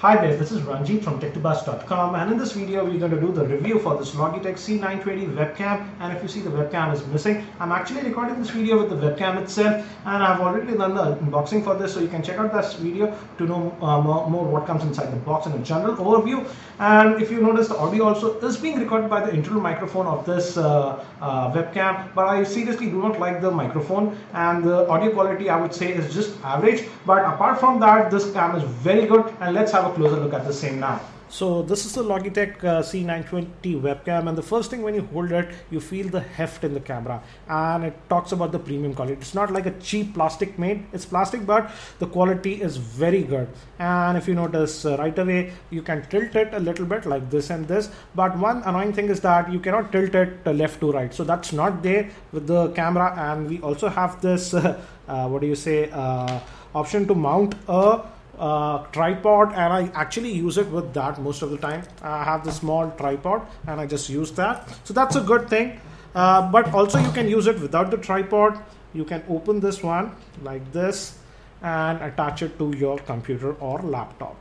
Hi there, this is Ranjit from Tech2Buzz.com and in this video we're going to do the review for this Logitech C920 webcam and if you see the webcam is missing, I'm actually recording this video with the webcam itself and I've already done the unboxing for this so you can check out this video to know uh, more, more, what comes inside the box in a general overview. And if you notice the audio also is being recorded by the internal microphone of this uh, uh, webcam but I seriously do not like the microphone and the audio quality I would say is just average but apart from that this cam is very good and let's have a closer look at the same now. So this is the Logitech uh, C920 webcam and the first thing when you hold it you feel the heft in the camera and it talks about the premium quality. It's not like a cheap plastic made, it's plastic but the quality is very good and if you notice uh, right away you can tilt it a little bit like this and this but one annoying thing is that you cannot tilt it uh, left to right so that's not there with the camera and we also have this uh, what do you say uh, option to mount a uh, tripod and I actually use it with that most of the time. I have the small tripod and I just use that. So that's a good thing. Uh, but also you can use it without the tripod. You can open this one like this and attach it to your computer or laptop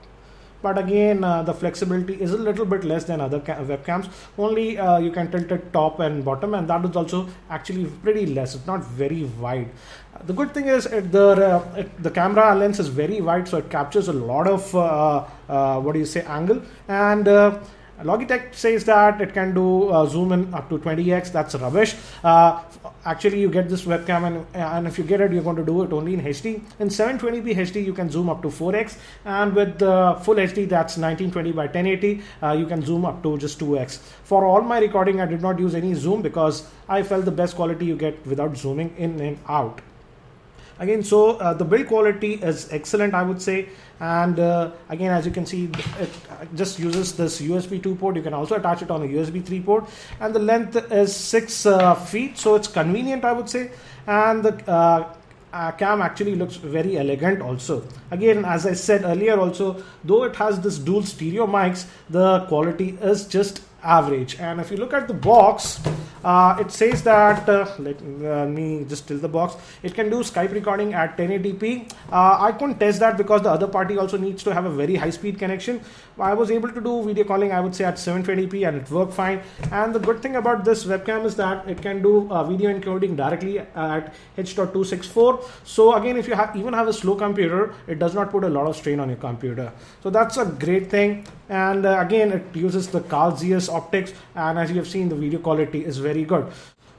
but again uh, the flexibility is a little bit less than other webcams. Only uh, you can tilt it top and bottom and that is also actually pretty less. It's not very wide. The good thing is it, the uh, it, the camera lens is very wide so it captures a lot of uh, uh, what do you say angle. And uh, Logitech says that it can do uh, zoom in up to 20x. That's rubbish. Uh, actually, you get this webcam, and, and if you get it, you're going to do it only in HD. In 720p HD, you can zoom up to 4x, and with the full HD, that's 1920 by 1080, uh, you can zoom up to just 2x. For all my recording, I did not use any zoom because I felt the best quality you get without zooming in and out again so uh, the build quality is excellent i would say. And uh, again as you can see it just uses this usb 2 port. You can also attach it on a usb 3 port. And the length is 6 uh, feet so it's convenient i would say. And the uh, uh, cam actually looks very elegant also. Again as i said earlier also though it has this dual stereo mics the quality is just average. And if you look at the box uh, it says that uh, let uh, me just tilt the box. It can do skype recording at 1080p uh, i couldn't test that because the other party also needs to have a very high speed connection. I was able to do video calling i would say at 720p and it worked fine. And the good thing about this webcam is that it can do uh, video encoding directly at h.264 so again if you have even have a slow computer it does not put a lot of strain on your computer. So that's a great thing. And again it uses the Carl Zeiss optics and as you have seen the video quality is very good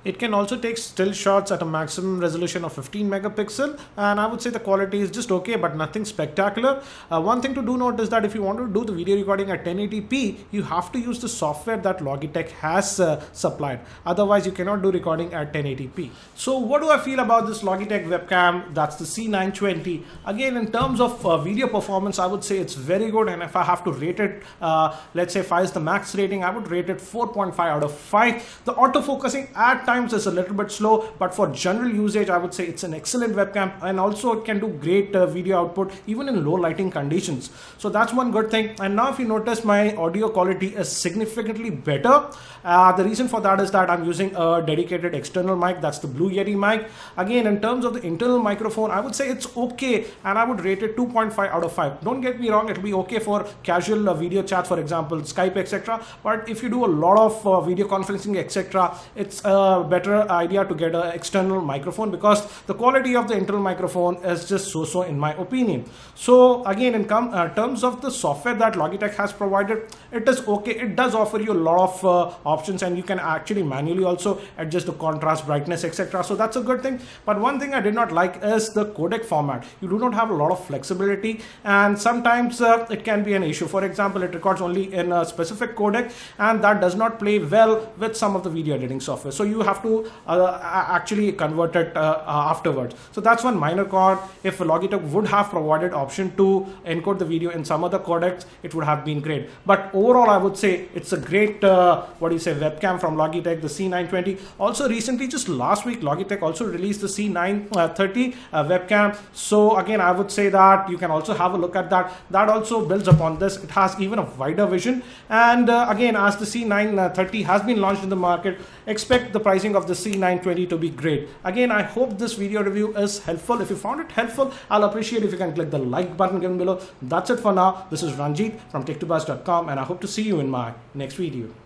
it can also take still shots at a maximum resolution of 15 megapixel and I would say the quality is just okay but nothing spectacular. Uh, one thing to do note is that if you want to do the video recording at 1080p you have to use the software that Logitech has uh, supplied otherwise you cannot do recording at 1080p. So what do I feel about this Logitech webcam that's the C920 again in terms of uh, video performance I would say it's very good and if I have to rate it uh, let's say 5 is the max rating I would rate it 4.5 out of 5. The autofocusing at times it's a little bit slow but for general usage I would say it's an excellent webcam and also it can do great uh, video output even in low lighting conditions. So that's one good thing. And now if you notice my audio quality is significantly better. Uh, the reason for that is that I'm using a dedicated external mic that's the Blue Yeti mic. Again in terms of the internal microphone I would say it's okay and I would rate it 2.5 out of 5 don't get me wrong it'll be okay for casual uh, video chat for example Skype etc but if you do a lot of uh, video conferencing etc it's uh, better idea to get an external microphone because the quality of the internal microphone is just so-so in my opinion. So again, in uh, terms of the software that Logitech has provided, it is okay. It does offer you a lot of uh, options and you can actually manually also adjust the contrast, brightness, etc. So that's a good thing. But one thing I did not like is the codec format. You do not have a lot of flexibility and sometimes uh, it can be an issue. For example, it records only in a specific codec and that does not play well with some of the video editing software. So you have to uh, actually convert it uh, uh, afterwards. So that's one minor con. If Logitech would have provided option to encode the video in some other codecs, it would have been great. But overall, I would say it's a great, what do you say, webcam from Logitech, the C920. Also recently, just last week, Logitech also released the C930 webcam. So again, I would say that you can also have a look at that. That also builds upon this. It has even a wider vision. And uh, again, as the C930 has been launched in the market, expect the price pricing of the C920 to be great. Again, I hope this video review is helpful. If you found it helpful, I'll appreciate if you can click the like button given below. That's it for now. This is Ranjit from tech2buzz.com and I hope to see you in my next video.